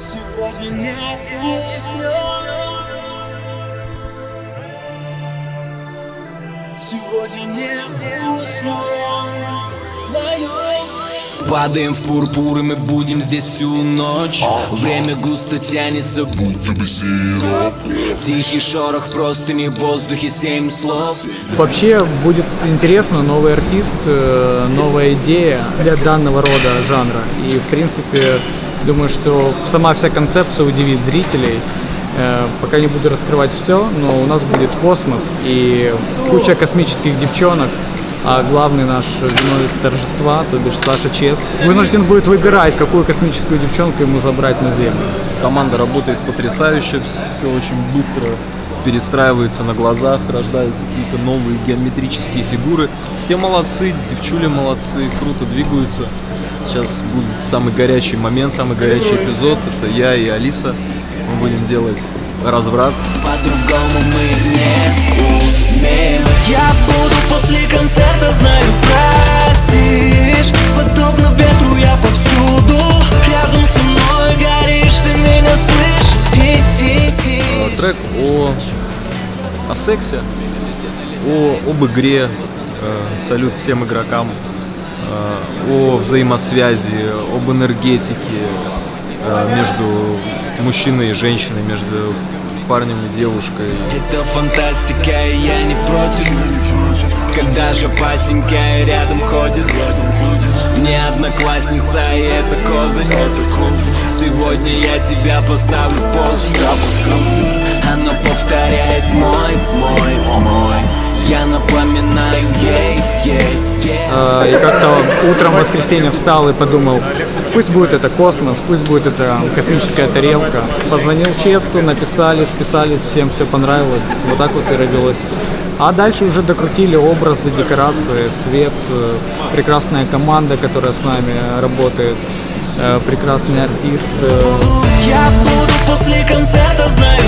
Сегодня не уснем Сегодня не уснем Вдвоем Падаем в пурпур и мы будем здесь всю ночь. Время густо тянется, будто бы сироп. Тихий шорох в простыни, в воздухе семь слов. Вообще будет интересно, новый артист, э, новая идея для данного рода жанра. И в принципе, думаю, что сама вся концепция удивит зрителей. Э, Пока не буду раскрывать все, но у нас будет космос и куча космических девчонок. А главный наш виновник торжества, то бишь Саша Чест, вынужден будет выбирать, какую космическую девчонку ему забрать на Землю. Команда работает потрясающе, все очень быстро перестраивается на глазах, рождаются какие-то новые геометрические фигуры. Все молодцы, девчули молодцы, круто двигаются. Сейчас будет самый горячий момент, самый горячий эпизод. Это я и Алиса. Мы будем делать разврат. По-другому мы не умеем Я буду после концерта, знаю, простишь Подобно ветру я повсюду Рядом со мной горишь, ты меня слышишь И, и, и. Э, Трек о, о сексе, о, об игре, э, салют всем игрокам, о взаимосвязи, об энергетике э, между мужчиной и женщиной, между парнем и девушкой. Это фантастика, и я не против. Когда же пастенькая рядом ходит? Не одноклассница, и это козырь. Сегодня я тебя поставлю в позу. Оно повторяет мой, мой, мой. Я напоминаю ей, ей, И как-то утром в воскресенье встал и подумал, пусть будет это космос, пусть будет это космическая тарелка. Позвонил Честу, написали, списались, всем все понравилось. Вот так вот и родилось. А дальше уже докрутили образы, декорации, свет, э, прекрасная команда, которая с нами работает, э, прекрасный артист. э, Я буду после концерта, знаю,